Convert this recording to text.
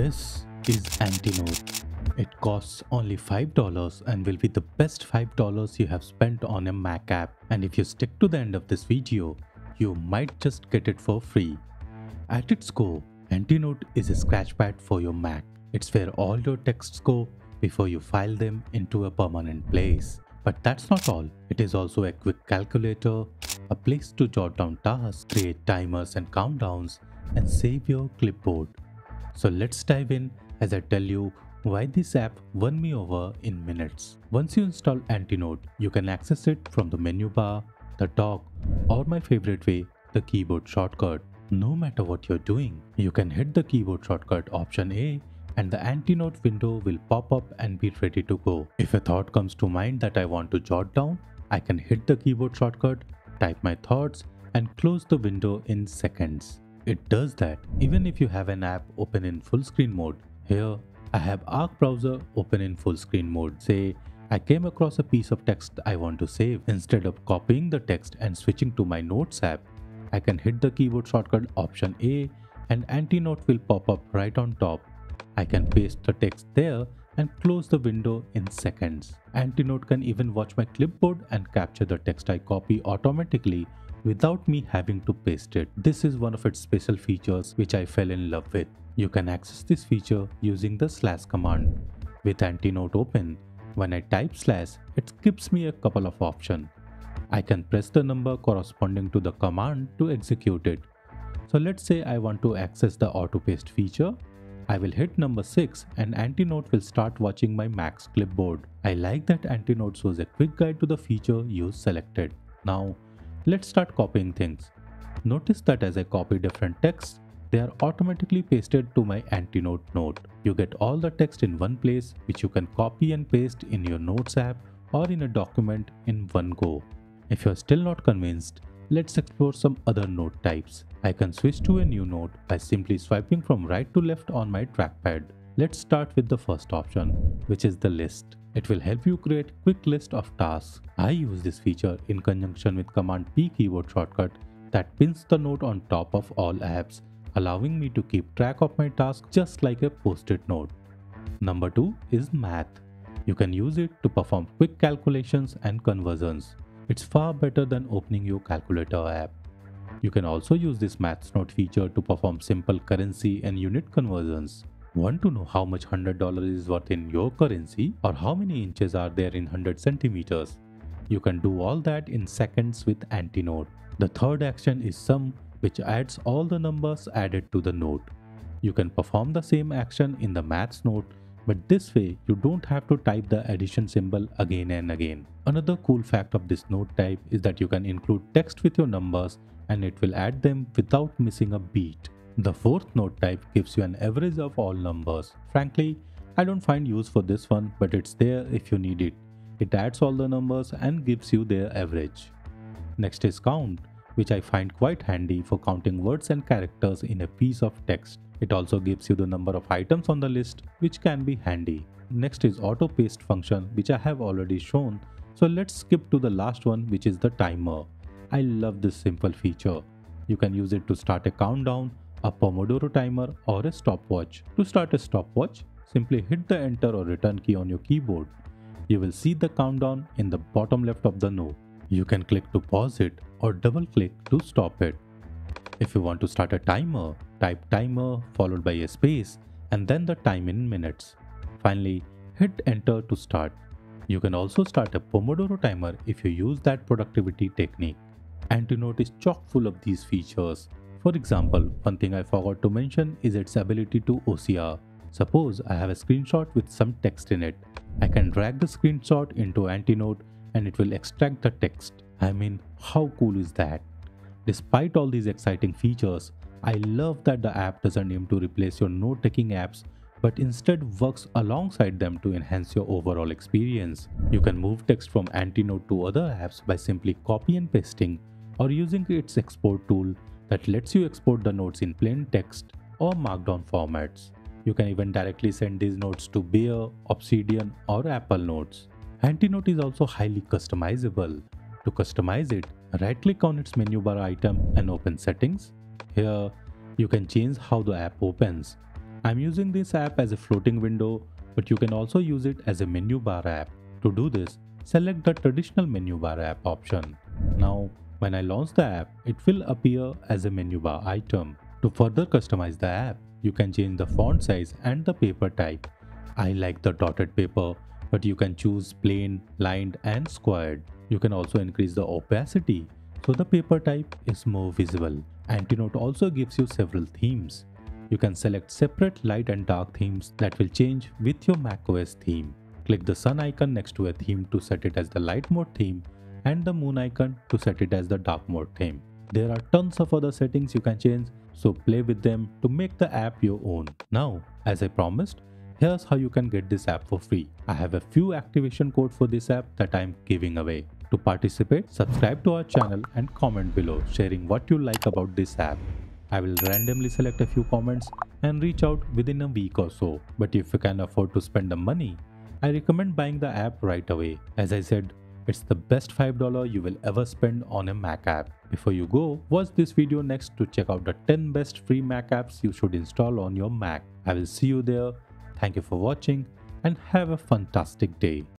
This is Antinote. It costs only $5 and will be the best $5 you have spent on a Mac app. And if you stick to the end of this video, you might just get it for free. At its core, Antinote is a scratchpad for your Mac. It's where all your texts go before you file them into a permanent place. But that's not all. It is also a quick calculator, a place to jot down tasks, create timers and countdowns, and save your clipboard. So let's dive in as I tell you why this app won me over in minutes. Once you install Antinote, you can access it from the menu bar, the dock, or my favorite way, the keyboard shortcut. No matter what you're doing, you can hit the keyboard shortcut option A and the Antinote window will pop up and be ready to go. If a thought comes to mind that I want to jot down, I can hit the keyboard shortcut, type my thoughts and close the window in seconds. It does that even if you have an app open in full screen mode. Here, I have Arc browser open in full screen mode. Say, I came across a piece of text I want to save. Instead of copying the text and switching to my Notes app, I can hit the keyboard shortcut option A and Antinote will pop up right on top. I can paste the text there and close the window in seconds. Antinote can even watch my clipboard and capture the text I copy automatically without me having to paste it. This is one of its special features which I fell in love with. You can access this feature using the slash command. With Antinote open, when I type slash, it gives me a couple of options. I can press the number corresponding to the command to execute it. So let's say I want to access the auto paste feature. I will hit number 6 and Antinote will start watching my Mac's clipboard. I like that Antinote shows a quick guide to the feature you selected. Now Let's start copying things. Notice that as I copy different texts, they are automatically pasted to my Antinote note. You get all the text in one place which you can copy and paste in your Notes app or in a document in one go. If you're still not convinced, let's explore some other note types. I can switch to a new note by simply swiping from right to left on my trackpad. Let's start with the first option, which is the list. It will help you create quick list of tasks. I use this feature in conjunction with Command P keyboard shortcut that pins the note on top of all apps, allowing me to keep track of my tasks just like a post-it note. Number 2 is math. You can use it to perform quick calculations and conversions. It's far better than opening your calculator app. You can also use this maths note feature to perform simple currency and unit conversions. Want to know how much $100 is worth in your currency or how many inches are there in 100 centimeters? You can do all that in seconds with Antinote. The third action is sum which adds all the numbers added to the note. You can perform the same action in the maths note but this way you don't have to type the addition symbol again and again. Another cool fact of this note type is that you can include text with your numbers and it will add them without missing a beat. The fourth note type gives you an average of all numbers. Frankly, I don't find use for this one, but it's there if you need it. It adds all the numbers and gives you their average. Next is count, which I find quite handy for counting words and characters in a piece of text. It also gives you the number of items on the list, which can be handy. Next is auto paste function, which I have already shown. So let's skip to the last one, which is the timer. I love this simple feature. You can use it to start a countdown a Pomodoro timer or a stopwatch. To start a stopwatch, simply hit the enter or return key on your keyboard. You will see the countdown in the bottom left of the note. You can click to pause it or double click to stop it. If you want to start a timer, type timer followed by a space and then the time in minutes. Finally, hit enter to start. You can also start a Pomodoro timer if you use that productivity technique. Antinote is chock full of these features for example, one thing I forgot to mention is its ability to OCR. Suppose I have a screenshot with some text in it. I can drag the screenshot into Antinote and it will extract the text. I mean, how cool is that? Despite all these exciting features, I love that the app doesn't aim to replace your note taking apps but instead works alongside them to enhance your overall experience. You can move text from Antinote to other apps by simply copy and pasting or using its export tool that lets you export the notes in plain text or markdown formats. You can even directly send these notes to Bear, Obsidian or Apple Notes. Antinote is also highly customizable. To customize it, right click on its menu bar item and open settings. Here, you can change how the app opens. I'm using this app as a floating window, but you can also use it as a menu bar app. To do this, select the traditional menu bar app option. Now, when I launch the app, it will appear as a menu bar item. To further customize the app, you can change the font size and the paper type. I like the dotted paper, but you can choose plain, lined and squared. You can also increase the opacity so the paper type is more visible. Antinote also gives you several themes. You can select separate light and dark themes that will change with your macOS theme. Click the sun icon next to a theme to set it as the light mode theme and the moon icon to set it as the dark mode theme. There are tons of other settings you can change, so play with them to make the app your own. Now, as I promised, here's how you can get this app for free. I have a few activation code for this app that I'm giving away. To participate, subscribe to our channel and comment below sharing what you like about this app. I will randomly select a few comments and reach out within a week or so. But if you can afford to spend the money, I recommend buying the app right away. As I said, it's the best $5 you will ever spend on a Mac app. Before you go, watch this video next to check out the 10 best free Mac apps you should install on your Mac. I will see you there. Thank you for watching and have a fantastic day.